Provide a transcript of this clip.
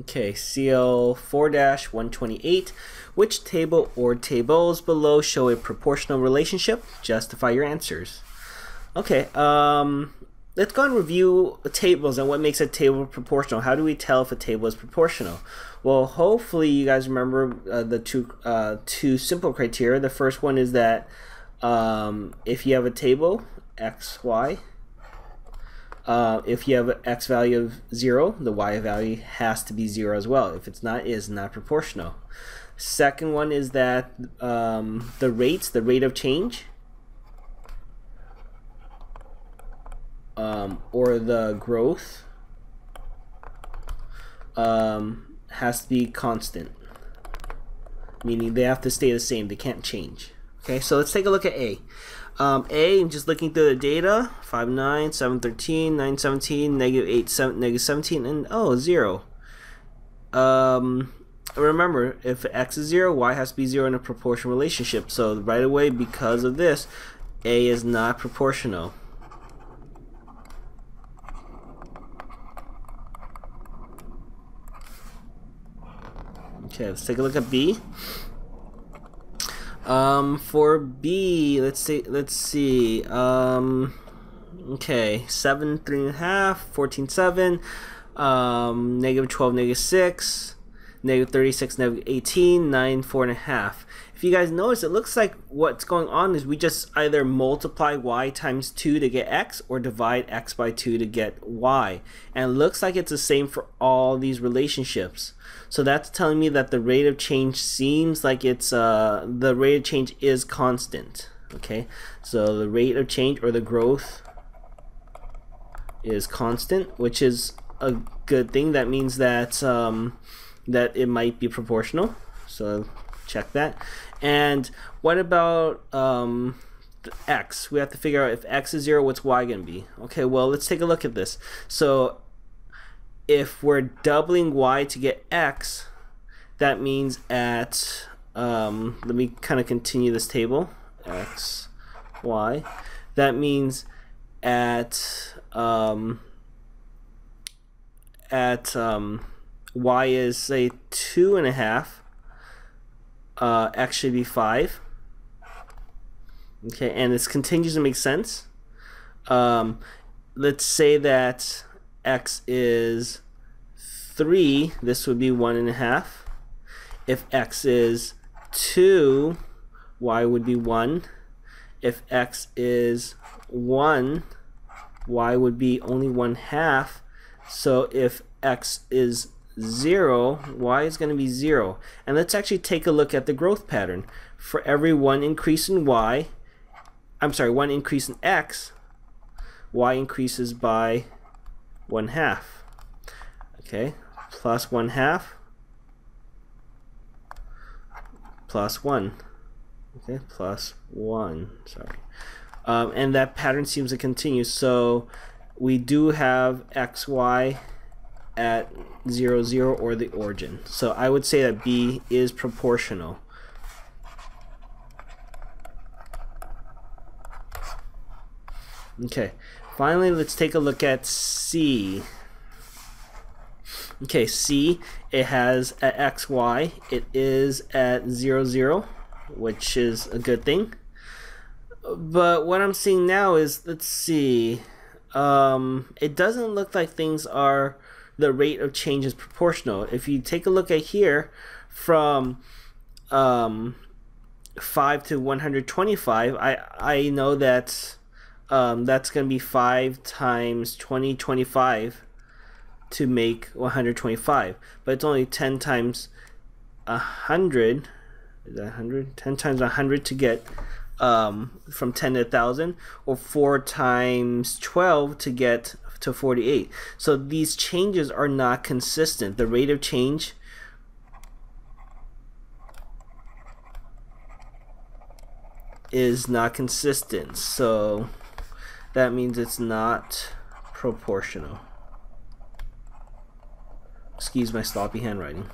Okay, CL4-128. Which table or tables below show a proportional relationship? Justify your answers. Okay, um, let's go and review tables and what makes a table proportional. How do we tell if a table is proportional? Well, hopefully you guys remember uh, the two uh, two simple criteria. The first one is that um, if you have a table x y uh, if you have an x value of 0, the y value has to be 0 as well. If it's not, it is not proportional. Second one is that um, the rates, the rate of change, um, or the growth um, has to be constant, meaning they have to stay the same. They can't change. Okay, so let's take a look at A. Um, A, I'm just looking through the data, 5, 9, 7, 13, 9, 17, negative 8, 7, negative 17, and oh, 0. Um, remember, if x is 0, y has to be 0 in a proportional relationship. So right away, because of this, A is not proportional. Okay, let's take a look at B. Um, for B, let's see, let's see, um, okay, 7, 3 and a half, 14, 7, um, negative 12, negative 6, negative 36, negative 18, 9, 4 and a half. You guys notice, it looks like what's going on is we just either multiply y times 2 to get x or divide x by 2 to get y. And it looks like it's the same for all these relationships. So that's telling me that the rate of change seems like it's uh, the rate of change is constant. Okay, so the rate of change or the growth is constant, which is a good thing. That means that um, that it might be proportional. So check that. And what about um, x? We have to figure out if x is zero, what's y going to be? Okay, well let's take a look at this. So if we're doubling y to get x, that means at, um, let me kind of continue this table, x, y, that means at, um, at um, y is say two and a half, uh, x should be five. Okay, and this continues to make sense. Um, let's say that x is 3, this would be 1 and a half. If x is 2, y would be 1. If x is 1, y would be only 1 half. So if x is 0, y is going to be 0. And let's actually take a look at the growth pattern. For every one increase in y, I'm sorry, one increase in x, y increases by 1 half. Okay, plus 1 half plus 1. Okay, plus 1, sorry. Um, and that pattern seems to continue. So we do have xy at 0, 0 or the origin. So I would say that B is proportional. Okay, finally let's take a look at C. Okay, C, it has at xy, it is at 0, 0, which is a good thing. But what I'm seeing now is, let's see, um, it doesn't look like things are the rate of change is proportional. If you take a look at here, from um, 5 to 125, I, I know that um, that's going to be 5 times 20, 25 to make 125. But it's only 10 times 100. Is that 100? 10 times 100 to get um, from 10 to 1,000, or 4 times 12 to get to 48. So these changes are not consistent. The rate of change is not consistent. So that means it's not proportional. Excuse my sloppy handwriting.